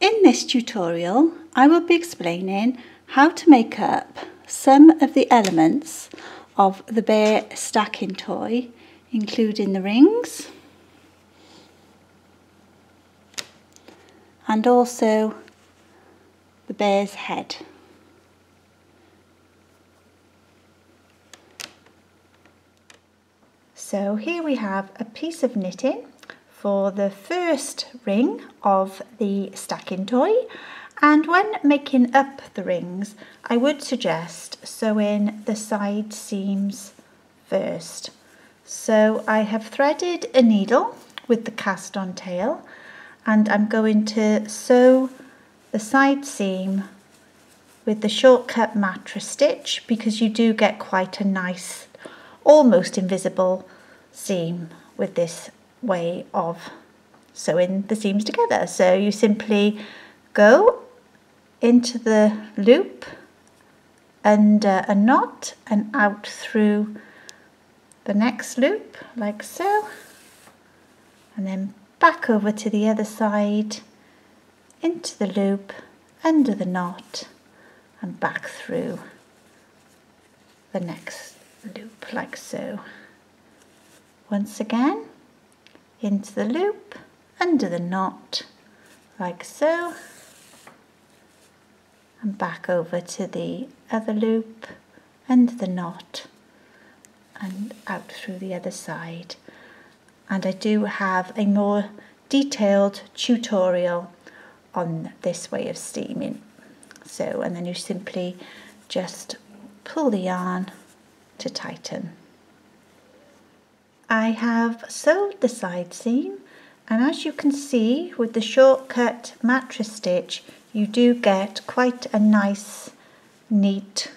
In this tutorial I will be explaining how to make up some of the elements of the bear stacking toy including the rings and also the bear's head. So here we have a piece of knitting for the first ring of the stacking toy and when making up the rings I would suggest sewing the side seams first. So I have threaded a needle with the cast on tail and I'm going to sew the side seam with the shortcut mattress stitch because you do get quite a nice almost invisible seam with this way of sewing the seams together. So you simply go into the loop under uh, a knot and out through the next loop like so and then back over to the other side into the loop under the knot and back through the next loop like so once again into the loop, under the knot, like so, and back over to the other loop, under the knot, and out through the other side. And I do have a more detailed tutorial on this way of steaming. So, and then you simply just pull the yarn to tighten. I have sewed the side seam and as you can see with the shortcut mattress stitch you do get quite a nice neat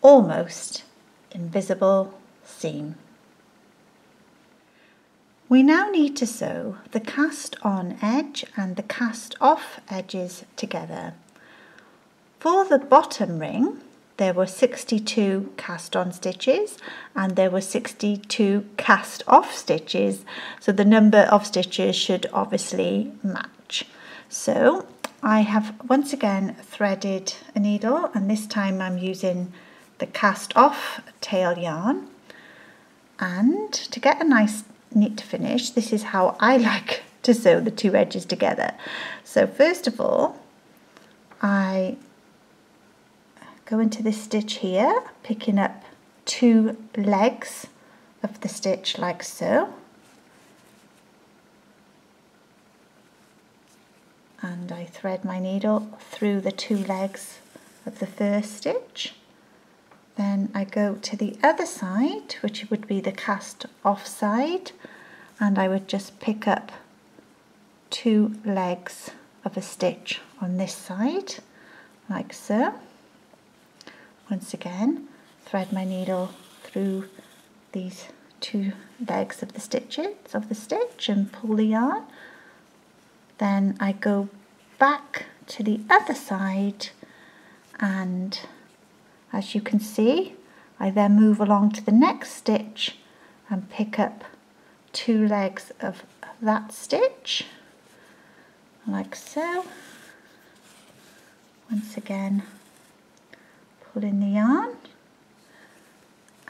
almost invisible seam. We now need to sew the cast on edge and the cast off edges together. For the bottom ring there were 62 cast on stitches and there were 62 cast off stitches. So the number of stitches should obviously match. So I have once again threaded a needle and this time I'm using the cast off tail yarn. And to get a nice knit finish this is how I like to sew the two edges together. So first of all I go into this stitch here, picking up two legs of the stitch like so. And I thread my needle through the two legs of the first stitch. Then I go to the other side, which would be the cast off side, and I would just pick up two legs of a stitch on this side, like so once again thread my needle through these two legs of the stitches of the stitch and pull the yarn. Then I go back to the other side and as you can see I then move along to the next stitch and pick up two legs of that stitch like so. Once again pull in the yarn.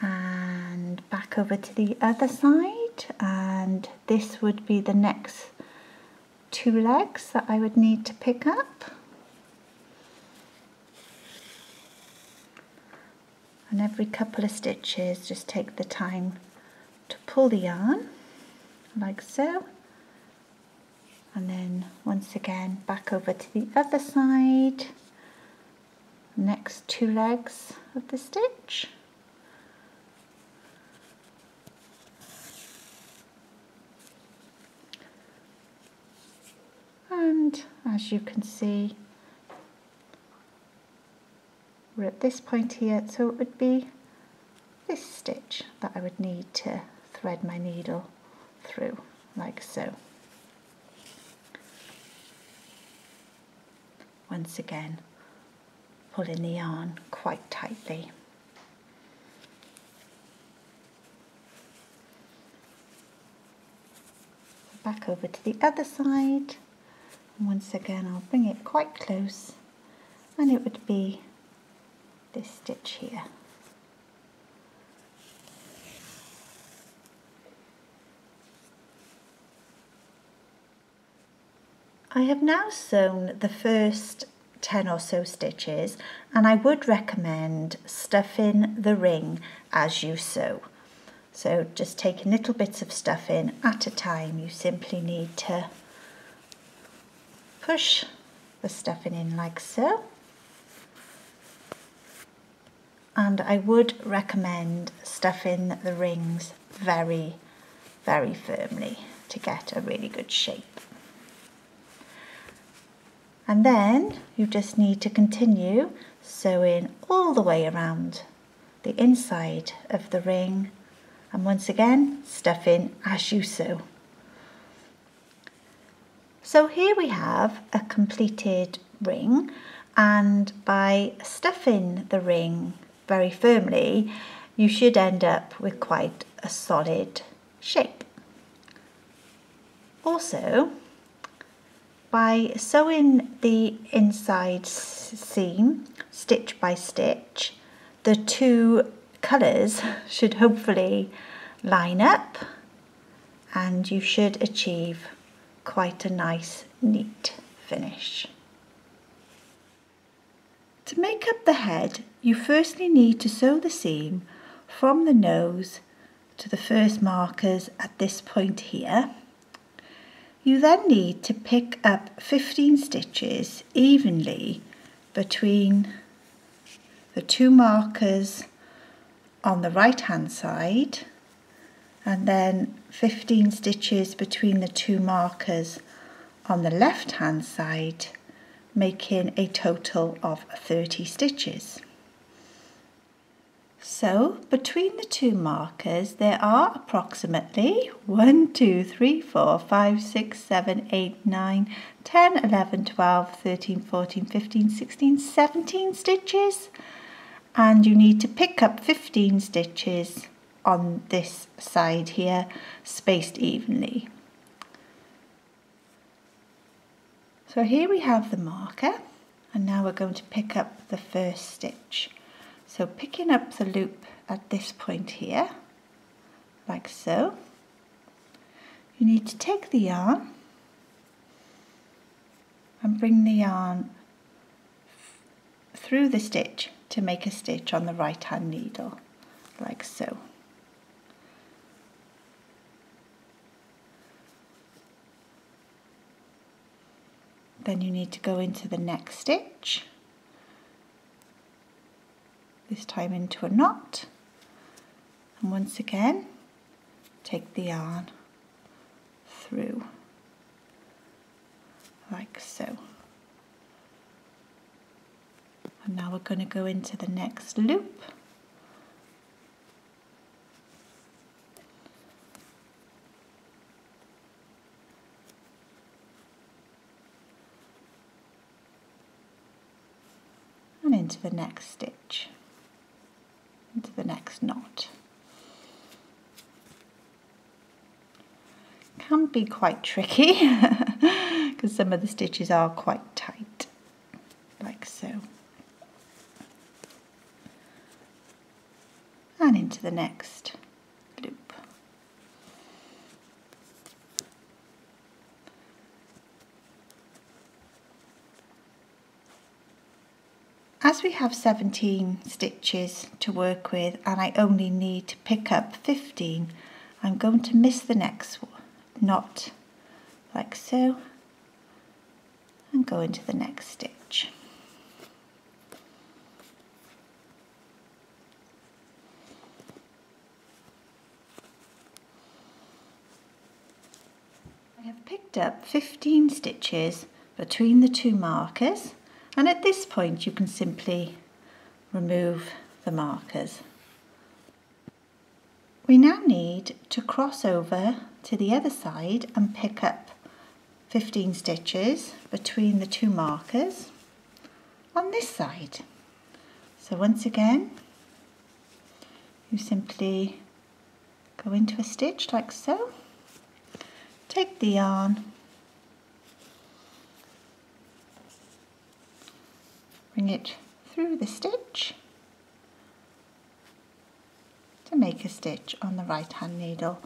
And back over to the other side. And this would be the next two legs that I would need to pick up. And every couple of stitches just take the time to pull the yarn like so. And then once again back over to the other side next two legs of the stitch. And as you can see, we're at this point here, so it would be this stitch that I would need to thread my needle through, like so. Once again, pulling the yarn quite tightly. Back over to the other side once again I'll bring it quite close and it would be this stitch here. I have now sewn the first 10 or so stitches and I would recommend stuffing the ring as you sew. So just taking little bits of stuffing at a time. You simply need to push the stuffing in like so. And I would recommend stuffing the rings very very firmly to get a really good shape and then you just need to continue sewing all the way around the inside of the ring. And once again stuffing as you sew. So here we have a completed ring. And by stuffing the ring very firmly you should end up with quite a solid shape. Also by sewing the inside seam stitch by stitch the two colours should hopefully line up and you should achieve quite a nice neat finish. To make up the head, you firstly need to sew the seam from the nose to the first markers at this point here. You then need to pick up 15 stitches evenly between the two markers on the right hand side and then 15 stitches between the two markers on the left hand side making a total of 30 stitches. So between the two markers there are approximately 1, 2, 3, 4, 5, 6, 7, 8, 9, 10, 11, 12, 13, 14, 15, 16, 17 stitches and you need to pick up 15 stitches on this side here spaced evenly. So here we have the marker and now we're going to pick up the first stitch. So picking up the loop at this point here, like so, you need to take the yarn and bring the yarn through the stitch to make a stitch on the right hand needle, like so. then you need to go into the next stitch this time into a knot. And once again take the yarn through like so. And now we're going to go into the next loop. And into the next stitch, into the next knot. Can be quite tricky because some of the stitches are quite tight, like so. And into the next As we have 17 stitches to work with and I only need to pick up 15, I'm going to miss the next knot like so. And go into the next stitch. I have picked up 15 stitches between the two markers and at this point you can simply remove the markers. We now need to cross over to the other side and pick up 15 stitches between the two markers on this side. So once again, you simply go into a stitch like so, take the yarn bring it through the stitch to make a stitch on the right hand needle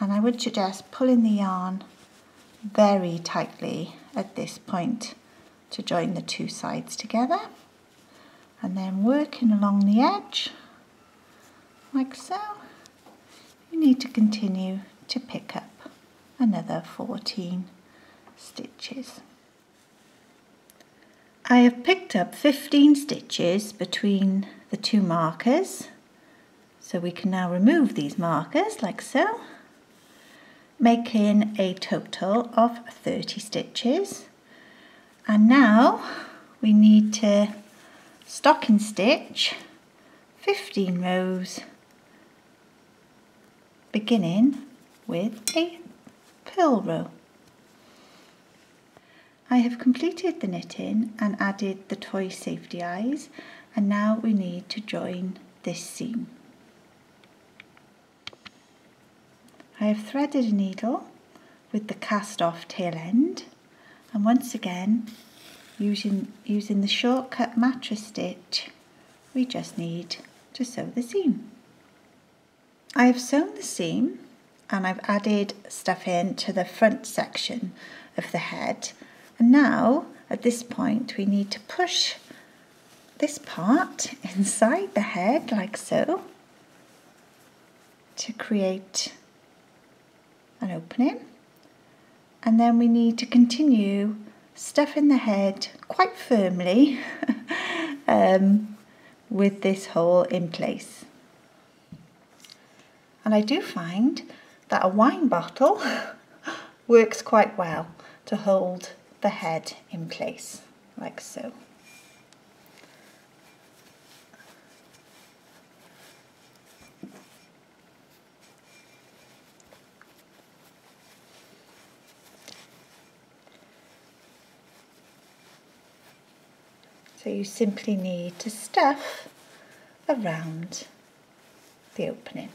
and I would suggest pulling the yarn very tightly at this point to join the two sides together and then working along the edge like so you need to continue to pick up another 14 stitches. I have picked up 15 stitches between the two markers. So we can now remove these markers like so. Making a total of 30 stitches. And now we need to stocking stitch 15 rows beginning with a purl row. I have completed the knitting and added the toy safety eyes and now we need to join this seam. I have threaded a needle with the cast off tail end and once again using, using the shortcut mattress stitch we just need to sew the seam. I have sewn the seam and I've added stuff in to the front section of the head and now at this point we need to push this part inside the head like so to create an opening and then we need to continue stuffing the head quite firmly um, with this hole in place. And I do find that a wine bottle works quite well to hold the head in place, like so. So you simply need to stuff around the opening.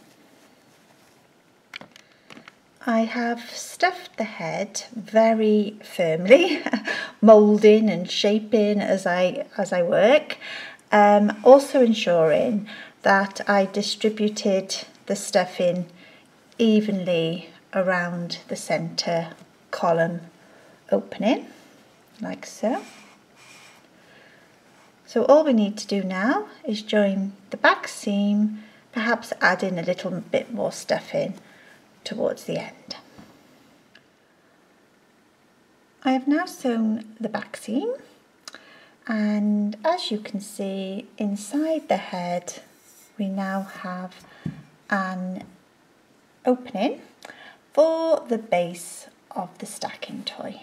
I have stuffed the head very firmly, moulding and shaping as I, as I work, um, also ensuring that I distributed the stuffing evenly around the centre column opening, like so. So all we need to do now is join the back seam, perhaps add in a little bit more stuffing towards the end. I have now sewn the back seam and as you can see inside the head we now have an opening for the base of the stacking toy.